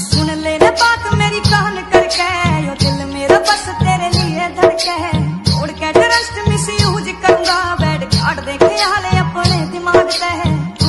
सुन ले ना बात मेरी कहन करके, यो दिल मेरा बस तेरे लिए धड़के। है छोड़ के ट्रस्ट मिस यूज़ करूँगा बैठ काट देखे हाले अपने दिमाग पे।